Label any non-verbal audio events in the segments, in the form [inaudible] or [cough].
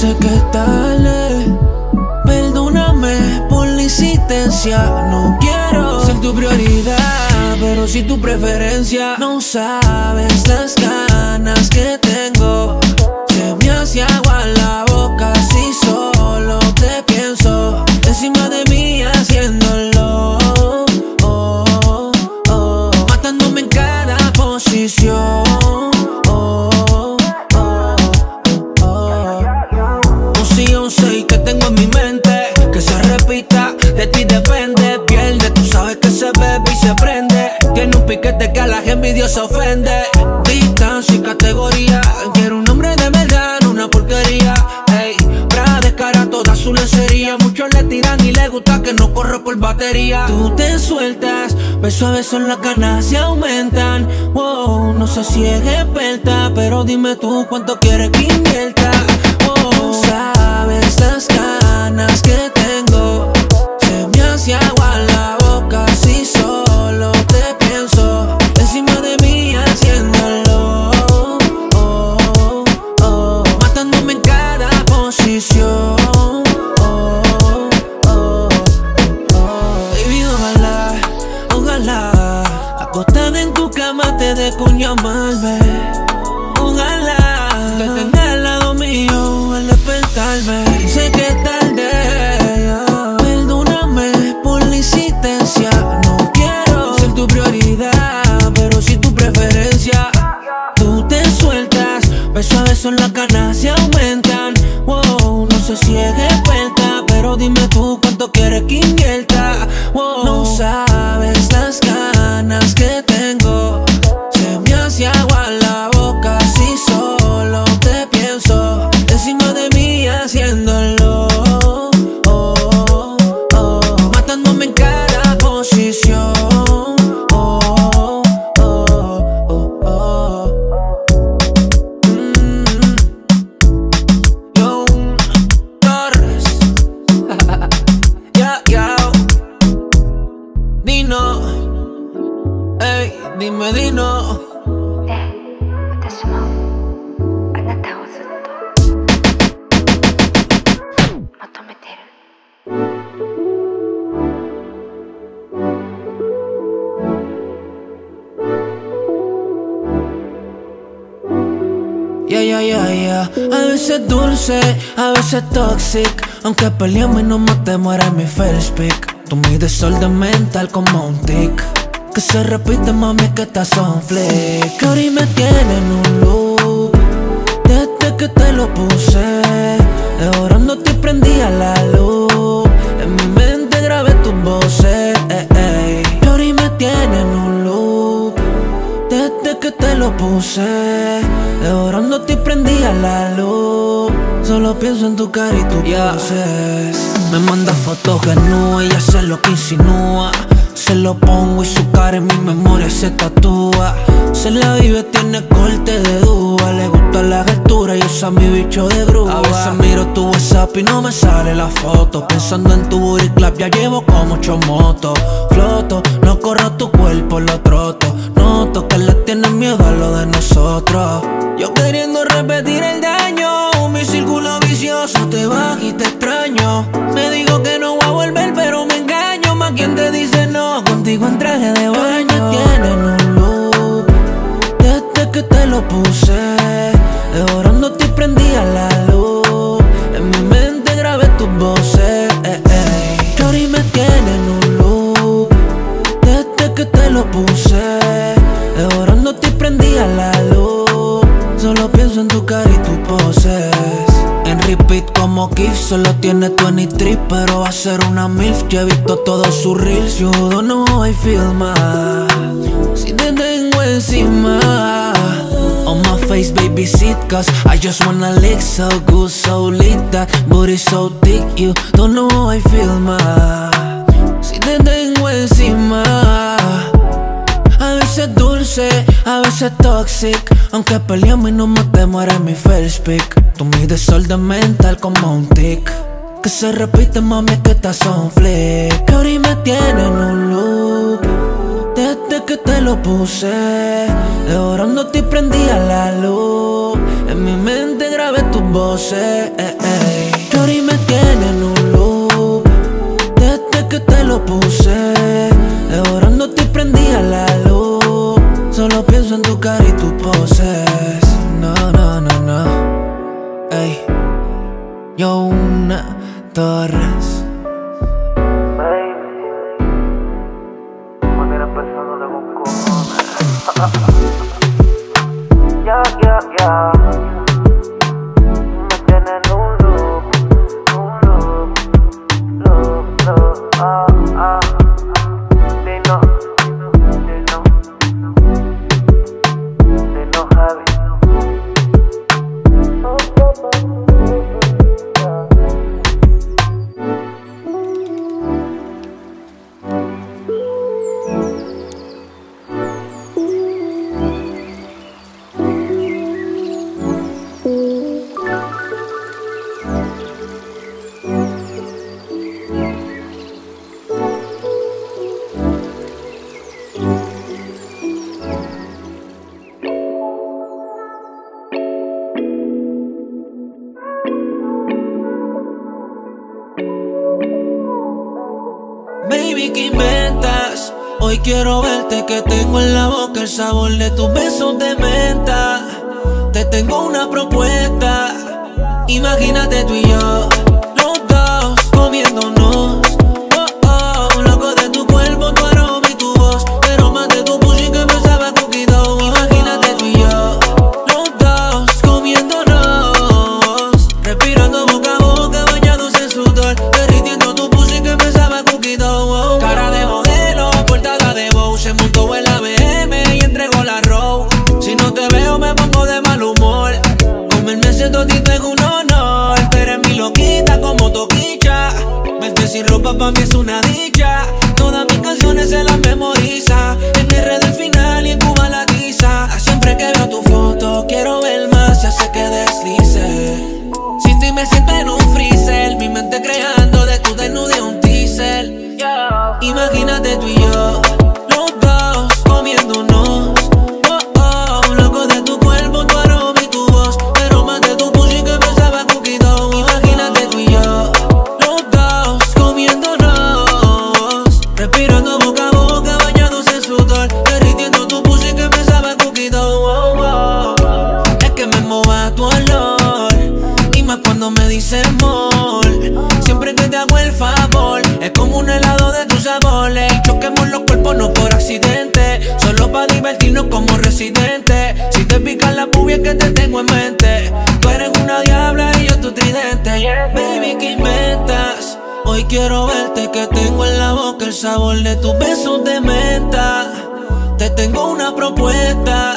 Sé que tarde, perdóname por la insistencia. No quiero ser tu prioridad, pero si tu preferencia. No sabes las ganas que tengo. Se me hace agua la boca si solo te pienso. Encima de mí haciéndolo. oh, oh, matándome en cada posición. Beso a beso las ganas se aumentan. Wow, no sé si es experta Pero dime tú cuánto quieres que invierta. Wow, sabes las ganas que tengo. Se me hace agua en tu cama te dé con llamarme Ojalá te tenga al lado mío al despertarme. Sé que es tarde. Perdóname por la insistencia. No quiero ser tu prioridad Pero si tu preferencia. Tú te sueltas Beso a beso las ganas se aumentan. Wow, no sé si es experta Pero dime tú cuánto quieres que invierta Dime, Dino. Yeah, yeah, yeah, yeah. A veces dulce, a veces toxic. Aunque peleamos y nos matemos, eres mi first pick. Tú mides sol de mental como un tic. Que se repite, mami, que estás son flick. Que ahora me tiene en un loop. Desde que te lo puse. Orando te prendía la luz. En mi mente grabé tus voces. Eh, eh. Que ahora me tiene en un loop. Desde que te lo puse, devorando te prendía la luz. Solo pienso en tu cara y tu poses. Me manda fotos desnudas, ella sé lo que insinúa. Se lo pongo y su cara en mi memoria se tatúa. Se la vive, tiene corte de dúa. Le gusta la altura y usa mi bicho de grúa. A veces miro tu WhatsApp y no me sale la foto. Pensando en tu booty clap, ya llevo como ocho motos. Floto, no corro tu cuerpo, lo troto. Noto que le tienes miedo a lo de nosotros. Yo queriendo repetir el daño. Mi círculo vicioso te baja y te extraño. Me digo que no voy a volver, pero quien te dice no, contigo en traje de baño. Me tienen un loop desde que te lo puse. Solo tiene 23 Pero va a ser una MILF, ya he visto todos sus reels. You don't know I feel, ma. Si te tengo encima. On my face, baby, sit Cause I just wanna lick so good, so lit That booty so thick, you don't know how I feel, ma. Si te tengo encima. A veces dulce, a veces toxic. Aunque peleamos y nos matemos, eres mi first pick Tú mides desorden mental como un tic. Que se repite, mami, que estás son flick. Que ahora me tiene en un loop Desde que te lo puse Devorándote y prendía la luz. En mi mente grabé tus voces eh, eh. Que ahora me tiene en un loop Desde que te lo puse Devorándote y prendía la luz. Solo pienso en tu cara y tu poses. No, no, no, no Ey Yo una Torres. [laughs] Ya, ya, ya. Me Hoy quiero verte que tengo en la boca el sabor de tus besos de menta. Te tengo una propuesta. Imagínate tú y yo, Imagínate tú y yo, Hoy quiero verte que tengo en la boca el sabor de tus besos de menta. Te tengo una propuesta.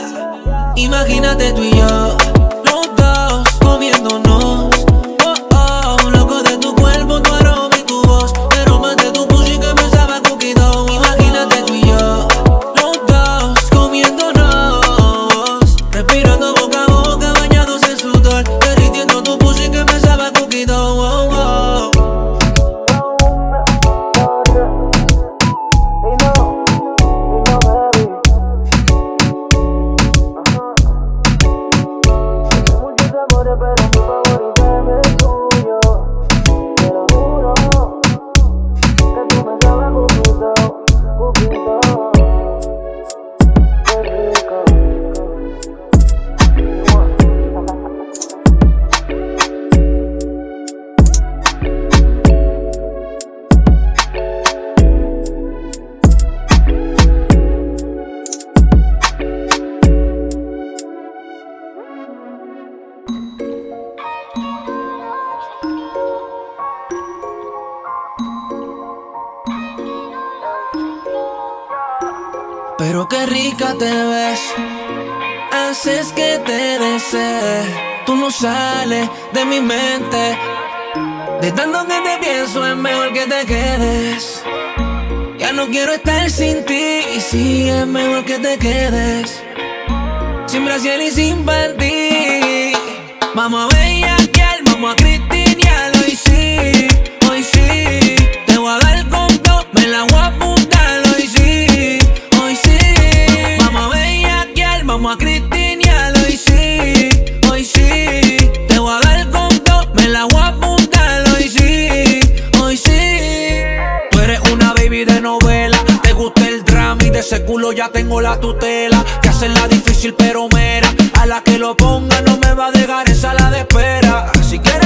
Imagínate tú y yo, Pero qué rica te ves, haces que te desee. Tú no sales de mi mente. De tanto que te pienso es mejor que te quedes. Ya no quiero estar sin ti y sí es mejor que te quedes. Sin Brasil y sin partir. Vamos a bellaquear, vamos a cristinear hoy sí, hoy sí. Te voy a dar con todo, me la voy ese culo ya tengo la tutela. Que hacerla difícil pero mera. A la que lo ponga no me va a dejar en sala de espera. Si quieres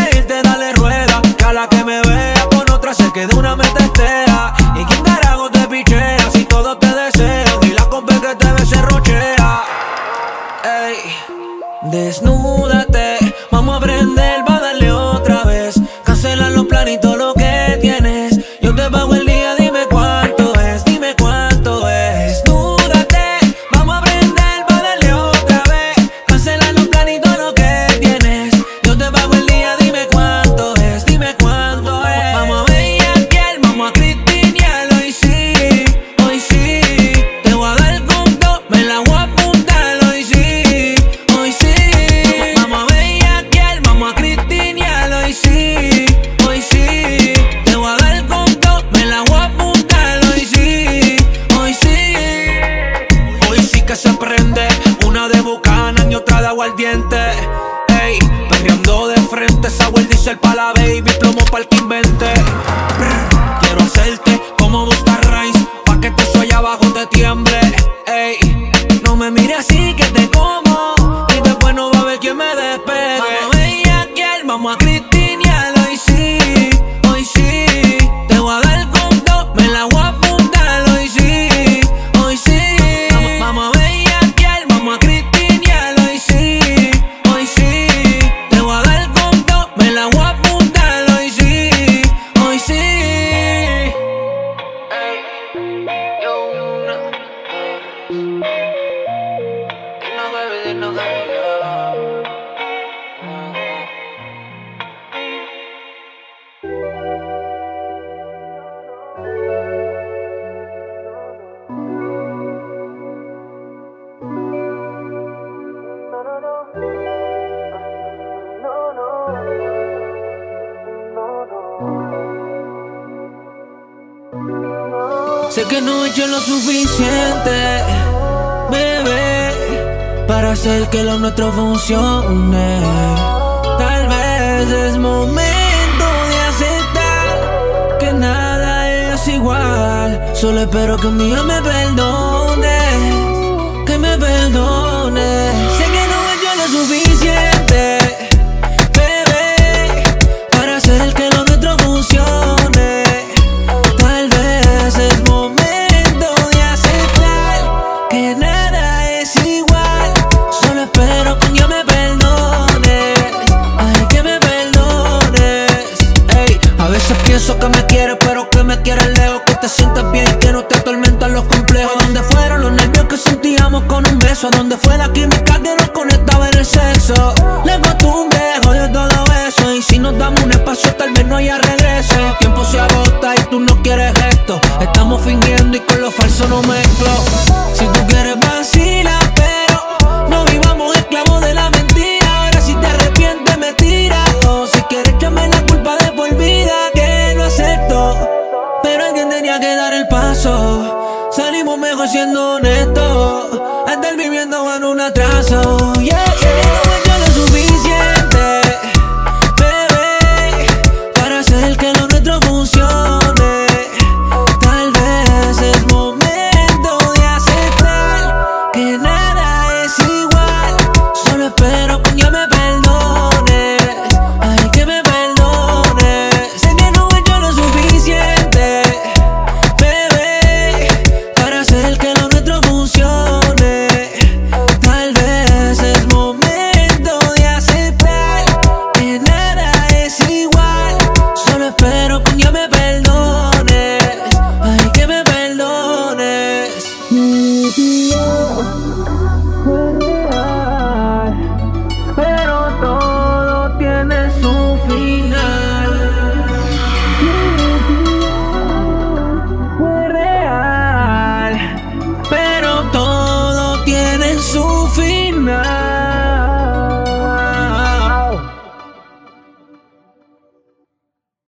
Sé que no he hecho lo suficiente, bebé, para hacer que lo nuestro funcione. Tal vez es momento de aceptar que nada es igual. Solo espero que un día me perdones, que me perdones. no.